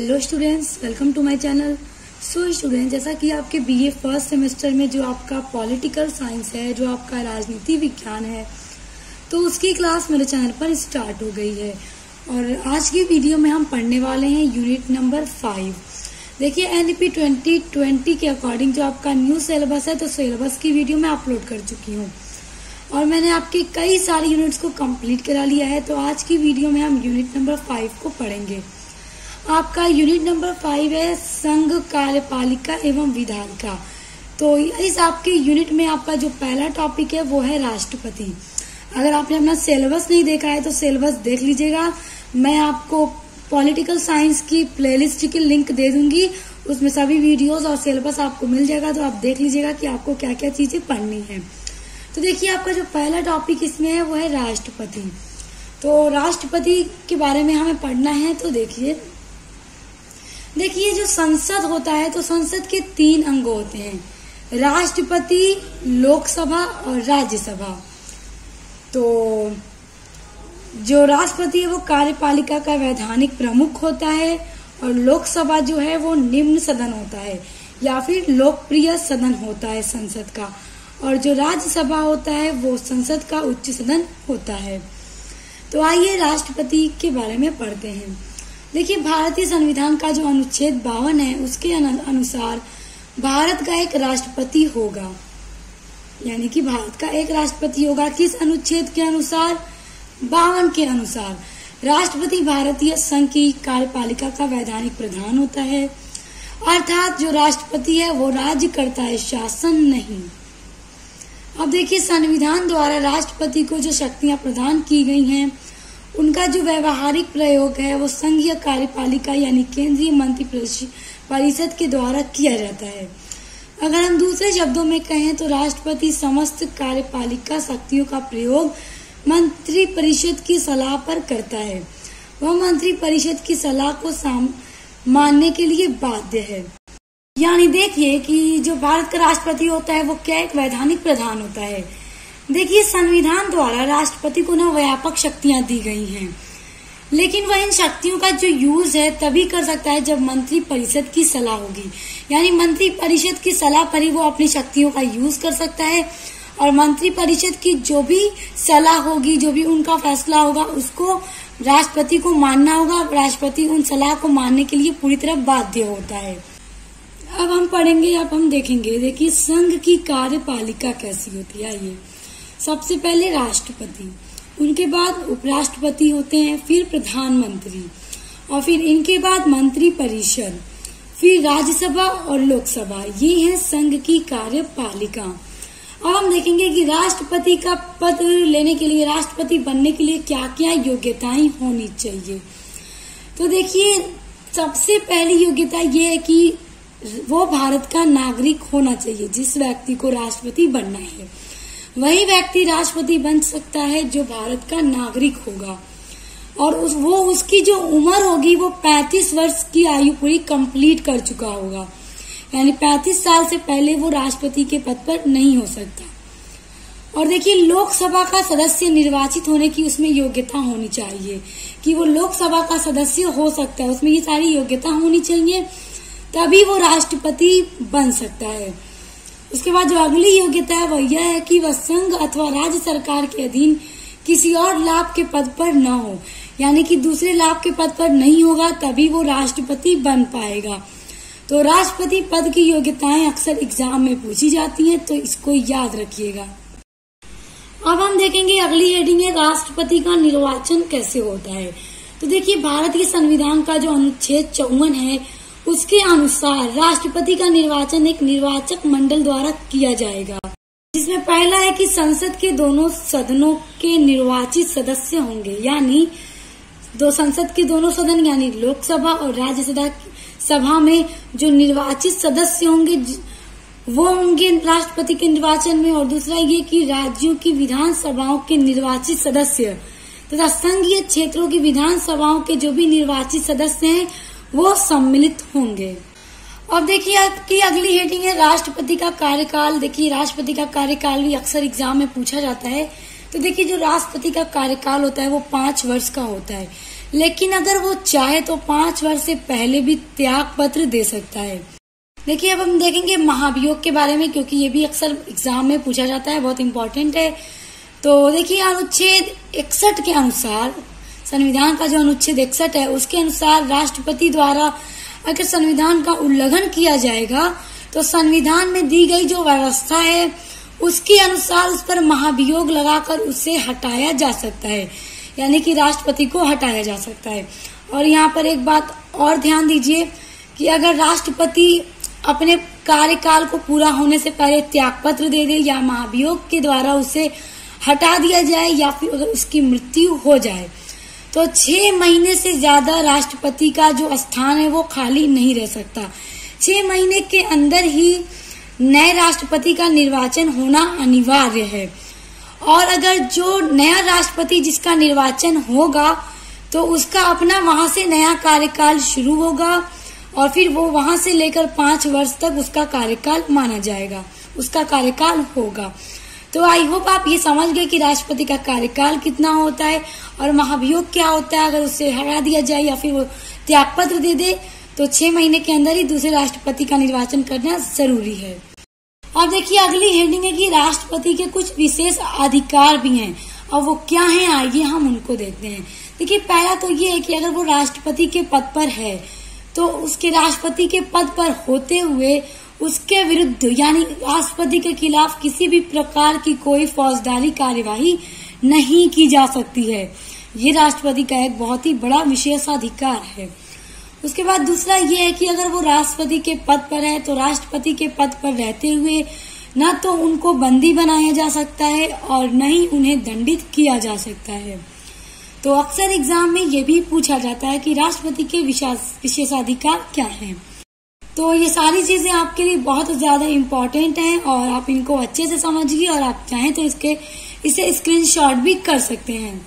Hello students welcome to my channel so student जैसा कि आपके बीए फ़र्स्ट सेमेस्टर में जो आपका पॉलिटिकल साइंस है, जो आपका राजनीति विज्ञान है तो उसकी क्लास मेरे चैनल पर स्टार्ट हो गई है। और आज की वीडियो में हम पढ़ने वाले हैं यूनिट नंबर फाइव देखिए एनईपी ट्वेंटी ट्वेंटी के अकॉर्डिंग जो आपका न्यू सिलेबस है तो सिलेबस की वीडियो मैं अपलोड कर चुकी हूँ। और मैंने आपके कई सारे यूनिट्स को कंप्लीट करा लिया है तो आज की वीडियो में हम यूनिट नंबर फाइव को पढ़ेंगे। आपका यूनिट नंबर फाइव है, संघ कार्यपालिका एवं विधायिका तो इस आपके यूनिट में आपका जो पहला टॉपिक है, वो है राष्ट्रपति। अगर आपने अपना सिलेबस नहीं देखा है तो सिलेबस देख लीजिएगा। मैं आपको पॉलिटिकल साइंस की प्लेलिस्ट की लिंक दे दूँगी। उसमें सभी वीडियोस और सिलेबस आपको मिल जाएगा तो आप देख लीजिएगा कि आपको क्या क्या चीज़ें पढ़नी है। तो देखिए, आपका जो पहला टॉपिक इसमें है, वो है राष्ट्रपति। तो राष्ट्रपति के बारे में हमें पढ़ना है तो देखिए। देखिए जो संसद होता है तो संसद के तीन अंग होते हैं। राष्ट्रपति, लोकसभा और राज्यसभा। तो जो राष्ट्रपति है, वो कार्यपालिका का वैधानिक प्रमुख होता है और लोकसभा जो है, वो निम्न सदन होता है, या फिर लोकप्रिय सदन होता है संसद का। और जो राज्यसभा होता है, वो संसद का उच्च सदन होता है। तो आइए राष्ट्रपति के बारे में पढ़ते हैं। देखिए, भारतीय संविधान का जो अनुच्छेद बावन है, उसके अनुसार भारत का एक राष्ट्रपति होगा। यानी कि भारत का एक राष्ट्रपति होगा किस अनुच्छेद के अनुसार? बावन के अनुसार। राष्ट्रपति भारतीय संघ की कार्यपालिका का वैधानिक प्रधान होता है। अर्थात जो राष्ट्रपति है, वो राज्य करता है, शासन नहीं। अब देखिए, संविधान द्वारा राष्ट्रपति को जो शक्तियाँ प्रदान की गई हैं उनका जो व्यवहारिक प्रयोग है, वो संघीय कार्यपालिका यानी केंद्रीय मंत्री परिषद के द्वारा किया जाता है। अगर हम दूसरे शब्दों में कहें तो राष्ट्रपति समस्त कार्यपालिका शक्तियों का प्रयोग मंत्री परिषद की सलाह पर करता है। वह मंत्री परिषद की सलाह को मानने के लिए बाध्य है। यानी देखिए कि जो भारत का राष्ट्रपति होता है, वो क्या एक वैधानिक प्रधान होता है? देखिए, संविधान द्वारा राष्ट्रपति को ना व्यापक शक्तियाँ दी गई हैं। लेकिन वह इन शक्तियों का जो यूज़ है, तभी कर सकता है जब मंत्री परिषद की सलाह होगी। यानी मंत्री परिषद की सलाह पर ही वो अपनी शक्तियों का यूज़ कर सकता है और मंत्री परिषद की जो भी सलाह होगी, जो भी उनका फैसला होगा, उसको राष्ट्रपति को मानना होगा। राष्ट्रपति उन सलाह को मानने के लिए पूरी तरह बाध्य होता है। अब हम पढ़ेंगे, अब हम देखेंगे, देखिए, संघ की कार्यपालिका कैसी होती है। ये सबसे पहले राष्ट्रपति। उनके बाद उपराष्ट्रपति होते हैं, फिर प्रधानमंत्री, और फिर इनके बाद मंत्री परिषद, फिर राज्यसभा और लोकसभा। ये है संघ की कार्यपालिका। अब हम देखेंगे कि राष्ट्रपति का पद लेने के लिए, राष्ट्रपति बनने के लिए क्या क्या योग्यताएँ होनी चाहिए। तो देखिए, सबसे पहली योग्यता ये है कि वो भारत का नागरिक होना चाहिए, जिस व्यक्ति को राष्ट्रपति बनना है। वही व्यक्ति राष्ट्रपति बन सकता है जो भारत का नागरिक होगा। और उस, वो उसकी जो उम्र होगी, वो 35 वर्ष की आयु पूरी कंप्लीट कर चुका होगा। यानी 35 साल से पहले वो राष्ट्रपति के पद पर नहीं हो सकता। और देखिए, लोकसभा का सदस्य निर्वाचित होने की उसमें योग्यता होनी चाहिए। कि वो लोकसभा का सदस्य हो सकता है, उसमें ये सारी योग्यता होनी चाहिए, तभी वो राष्ट्रपति बन सकता है। उसके बाद जो अगली योग्यता है, वह यह है कि वह संघ अथवा राज्य सरकार के अधीन किसी और लाभ के पद पर न हो। यानी कि दूसरे लाभ के पद पर नहीं होगा, तभी वो राष्ट्रपति बन पाएगा। तो राष्ट्रपति पद की योग्यताएँ अक्सर एग्ज़ाम में पूछी जाती हैं तो इसको याद रखिएगा। अब हम देखेंगे अगली हेडिंग है, राष्ट्रपति का निर्वाचन कैसे होता है। तो देखिए, भारत के संविधान का जो अनुच्छेद चौवन है उसके अनुसार राष्ट्रपति का निर्वाचन एक निर्वाचक मंडल द्वारा किया जाएगा, जिसमें पहला है कि संसद के दोनों सदनों के निर्वाचित सदस्य होंगे, यानी दो संसद के दोनों सदन, यानी लोकसभा और राज्यसभा सभा में जो निर्वाचित सदस्य होंगे वो होंगे राष्ट्रपति के निर्वाचन में, और दूसरा ये कि राज्यों की विधानसभाओं के निर्वाचित सदस्य तथा संघीय क्षेत्रों की विधानसभाओं के जो भी निर्वाचित सदस्य हैं वो सम्मिलित होंगे। अब देखिए आपकी अगली हेडिंग है राष्ट्रपति का कार्यकाल। देखिए, राष्ट्रपति का कार्यकाल भी अक्सर एग्ज़ाम में पूछा जाता है। तो देखिए, जो राष्ट्रपति का कार्यकाल होता है, वो पाँच वर्ष का होता है। लेकिन अगर वो चाहे तो पाँच वर्ष से पहले भी त्याग पत्र दे सकता है। देखिए, अब हम देखेंगे महाभियोग के बारे में, क्योंकि ये भी अक्सर एग्ज़ाम में पूछा जाता है, बहुत इंपॉर्टेंट है। तो देखिए, अनुच्छेद इकसठ के अनुसार संविधान का जो अनुच्छेद इकसठ है, उसके अनुसार राष्ट्रपति द्वारा अगर संविधान का उल्लंघन किया जाएगा तो संविधान में दी गई जो व्यवस्था है, उसके अनुसार उस पर महाभियोग लगाकर उसे हटाया जा सकता है। यानी कि राष्ट्रपति को हटाया जा सकता है। और यहाँ पर एक बात और ध्यान दीजिए कि अगर राष्ट्रपति अपने कार्यकाल को पूरा होने से पहले त्याग पत्र दे दे या महाभियोग के द्वारा उसे हटा दिया जाए या फिर अगर उसकी मृत्यु हो जाए तो छह महीने से ज़्यादा राष्ट्रपति का जो स्थान है वो खाली नहीं रह सकता। छह महीने के अंदर ही नए राष्ट्रपति का निर्वाचन होना अनिवार्य है। और अगर जो नया राष्ट्रपति जिसका निर्वाचन होगा तो उसका अपना वहाँ से नया कार्यकाल शुरू होगा और फिर वो वहाँ से लेकर पाँच वर्ष तक उसका कार्यकाल माना जाएगा, उसका कार्यकाल होगा। तो आई होप आप ये समझ गए कि राष्ट्रपति का कार्यकाल कितना होता है और महाभियोग क्या होता है, अगर उसे हरा दिया जाए या फिर वो त्यागपत्र दे दे तो छह महीने के अंदर ही दूसरे राष्ट्रपति का निर्वाचन करना ज़रूरी है। अब देखिए, अगली हेडिंग है कि राष्ट्रपति के कुछ विशेष अधिकार भी हैं। और वो क्या हैं, आइए हम उनको देखते हैं। देखिए, पहला तो ये है कि अगर वो राष्ट्रपति के पद पर है तो उसके राष्ट्रपति के पद पर होते हुए उसके विरुद्ध, यानी राष्ट्रपति के खिलाफ किसी भी प्रकार की कोई फौजदारी कार्यवाही नहीं की जा सकती है। ये राष्ट्रपति का एक बहुत ही बड़ा विशेषाधिकार है। उसके बाद दूसरा ये है कि अगर वो राष्ट्रपति के पद पर है तो राष्ट्रपति के पद पर रहते हुए न तो उनको बंदी बनाया जा सकता है और न ही उन्हें दंडित किया जा सकता है। तो अक्सर एग्ज़ाम में ये भी पूछा जाता है कि राष्ट्रपति के विशेषाधिकार क्या हैं। तो ये सारी चीज़ें आपके लिए बहुत ज़्यादा इम्पोर्टेंट हैं और आप इनको अच्छे से समझिए और आप चाहें तो इसके इसे स्क्रीनशॉट भी कर सकते हैं।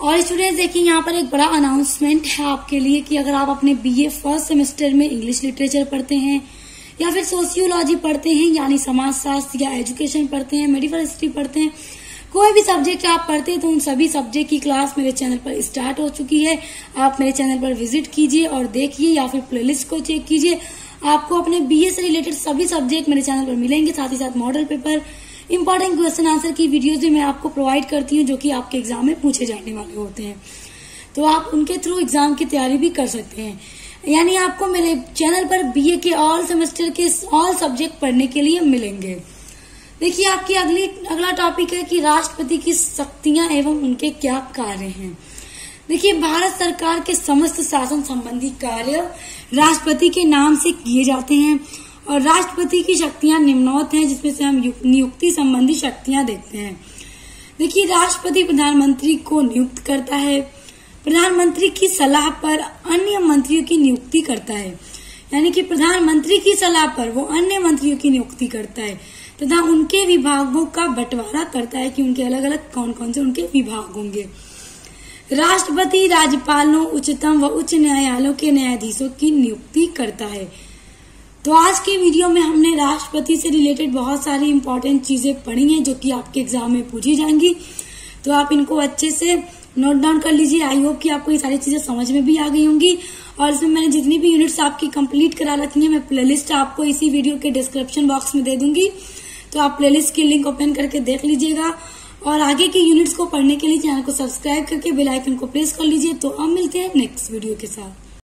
और स्टूडेंट्स देखिए, यहाँ पर एक बड़ा अनाउंसमेंट है आपके लिए कि अगर आप अपने बीए फ़र्स्ट सेमेस्टर में इंग्लिश लिटरेचर पढ़ते हैं, या फिर सोशियोलॉजी पढ़ते हैं, यानी समाज शास्त्र या एजुकेशन पढ़ते हैं मेडिकल हिस्ट्री पढ़ते हैं कोई भी सब्जेक्ट आप पढ़ते हैं तो उन सभी सब्जेक्ट की क्लास मेरे चैनल पर स्टार्ट हो चुकी है। आप मेरे चैनल पर विज़िट कीजिए और देखिए या फिर प्लेलिस्ट को चेक कीजिए। आपको अपने बीए से रिलेटेड सभी सब्जेक्ट मेरे चैनल पर मिलेंगे, साथ ही साथ model paper. Important question answer की वीडियोस भी मैं आपको प्रोवाइड करती हूँ, जो कि आपके एग्ज़ाम में पूछे जाने वाले होते हैं। तो आप उनके थ्रू एग्ज़ाम की तैयारी भी कर सकते हैं। यानी आपको मेरे चैनल पर बीए के ऑल सेमेस्टर के ऑल सब्जेक्ट पढ़ने के लिए मिलेंगे। देखिए, आपकी अगली, अगला टॉपिक है कि राष्ट्रपति की शक्तियाँ एवं उनके क्या कार्य हैं। देखिए, भारत सरकार के समस्त शासन संबंधी कार्य राष्ट्रपति के नाम से किए जाते हैं और राष्ट्रपति की शक्तियाँ निम्नौत हैं, जिसमें से हम नियुक्ति संबंधी शक्तियाँ देखते हैं। देखिए, राष्ट्रपति प्रधानमंत्री को नियुक्त करता है। प्रधानमंत्री की सलाह पर अन्य मंत्रियों की नियुक्ति करता है। यानी कि प्रधानमंत्री की सलाह पर वो अन्य मंत्रियों की नियुक्ति करता है। तथा उनके विभागों का बंटवारा करता है कि उनके अलग अलग कौन कौन से उनके विभाग होंगे। राष्ट्रपति, राज्यपालों, उच्चतम व उच्च न्यायालयों के न्यायाधीशों की नियुक्ति करता है। तो आज के वीडियो में हमने राष्ट्रपति से रिलेटेड बहुत सारी इंपॉर्टेंट चीज़ें पढ़ी हैं, जो कि आपके एग्ज़ाम में पूछी जाएँगी। तो आप इनको अच्छे से नोट डाउन कर लीजिए। आई होप कि आपको ये सारी चीज़ें समझ में भी आ गई होंगी। और इसमें मैंने जितनी भी यूनिट्स आपकी कंप्लीट करा रखी है, मैं प्लेलिस्ट आपको इसी वीडियो के डिस्क्रिप्शन बॉक्स में दे दूँगी। तो आप प्लेलिस्ट की लिंक ओपन करके देख लीजिएगा। और आगे के यूनिट्स को पढ़ने के लिए चैनल को सब्सक्राइब करके बेल आइकन को प्रेस कर लीजिए। तो अब मिलते हैं नेक्स्ट वीडियो के साथ।